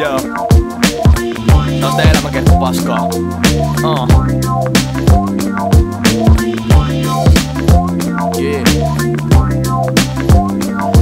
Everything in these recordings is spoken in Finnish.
Joo. Tää on elämäkerta paskaa. Uh.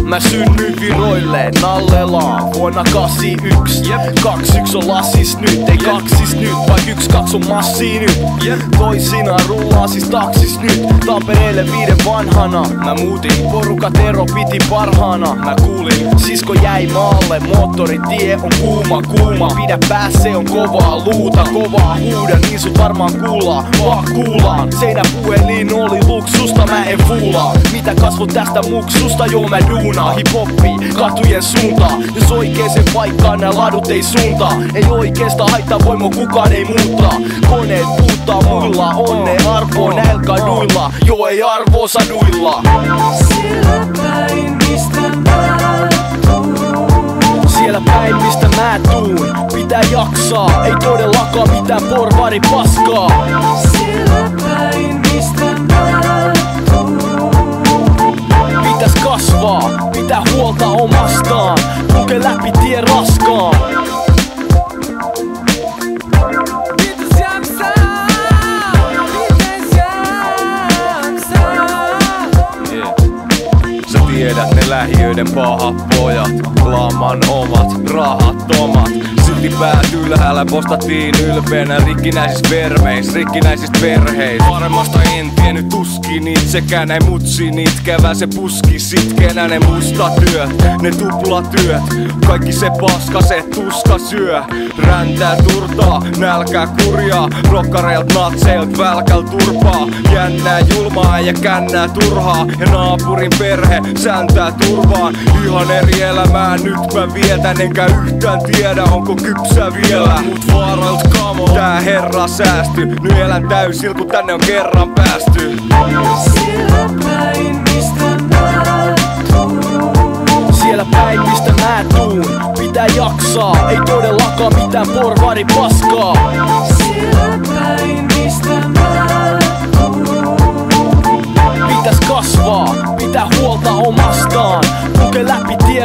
Mä synnyin viroille Nallelaan vuonna 81 Jep. 21 on lassis nyt, ei Jep. kaksis nyt Vaik yks kaks on massi nyt. Jep. Toisina rullaa siis taksis nyt. Tampereelle viiden vanhana. Mä muutin, porukat ero piti parhaana. Mä kuulin, sisko jäi maalle. Moottoritie on kuuma, kuuma. Pidä päässä, on kovaa. Luuta Kovaa huuda, niin sut varmaan kuullaan. Vaan kuullaan, seinäpuhelin oli luksusta Mä en fuulaa, mitä kasvot tästä muksusta? Joo mä duunaan hip-hoppi katujen suuntaan. Jos oikeeseen paikkaan nää ladut ei suuntaa. Ei oikeesta haittaa voimo kukaan ei muuttaa. Koneet puuttaa muilla onne arvoa näillä kaduilla Joo ei arvoa saduilla. Siellä päin, mistä mä tuun. Siellä päin mistä mä tuun Pitää jaksaa, ei todellakaan mitään porvari paskaa. Siellä päin, lápiz y rosco. Lähiöiden pahat pojat Laaman omat rahattomat Silti päät ylhäällä postattiin ylpeänä Rikkinäisis vermeis, rikkinäisist perheis Paremmasta en tiennyt tuskin itsekään Näin mutsin itkevä se puski sitkenä Ne mustatyöt, ne tuplatyöt. Kaikki se paska, se tuska syö. Räntää turtaa, nälkää kurjaa. Rokkareilt natseilt välkäl turpaa. Jännää julmaa ja kännää turhaa. Ja naapurin perhe säntää turvaan Ihan eri elämää. Nyt mä vietän Enkä yhtään tiedä onko kypsä vielä. Mut vaarailt kamo, tää herra säästy. Nyt elän täysil kun tänne on kerran päästy. Päin, mistä mä tuun. Siellä päin mistä mä tuun. Pitää jaksaa, ei todellakaan mitään porvari paskaa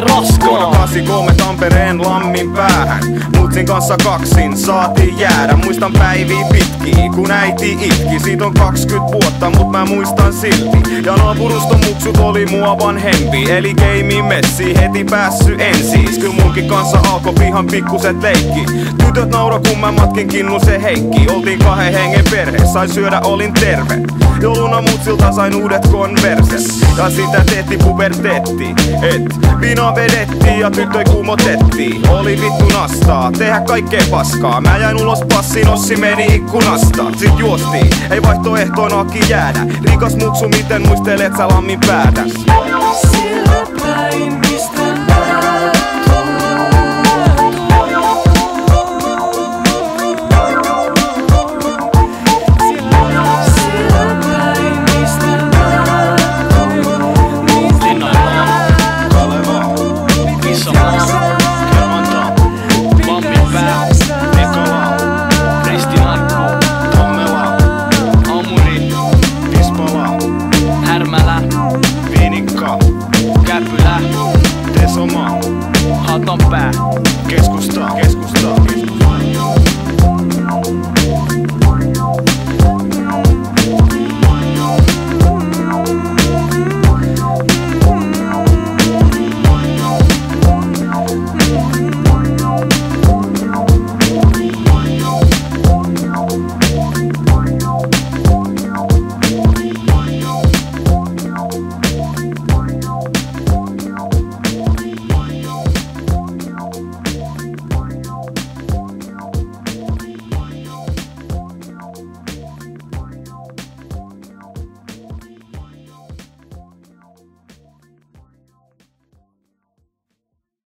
tie raskaan 83 Tampereen lammin päähän. Mutsin kanssa kaksin saatiin jäädä. Muistan päiviä pitkiä kun äiti itki. Siitä on 20 vuotta mut mä muistan silti. Ja naapuruston muksut oli mua vanhempi. Eli game messi heti päässy ensis Kyl munkin kanssa alkoi pihan pikkuset leikki. Tytöt nauro kun mä matkin kinnusen Heikki. Oltiin kahden hengen perhe, sai syödä olin terve. Jouluna mutsilta sain uudet konverset. Ja sitä teetti puberteetti. Et vina vedettiin ja tyttöi kuumotettiin. Oli vittu nastaa, tehdä kaikkea paskaa. Mä jäin ulos passin, Ossi meni ikkunasta. Sit juostiin, ei vaihtoehtoinakin jäädä. Rikas muksu, miten muistelet sä lammin mistä Keskustaa. keskusta. keskusta.